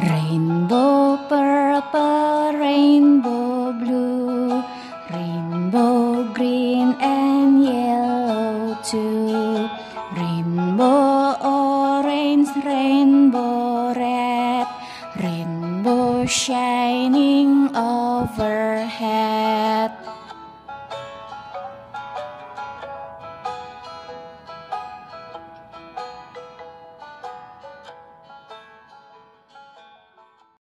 Rainbow purple, rainbow blue, rainbow green and yellow too. Rainbow orange, rainbow red, rainbow shining overhead. berkat.